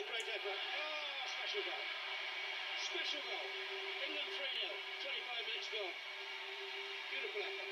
a great effort. Oh, special goal. Special goal. England 3 0. 25 minutes gone. Beautiful effort.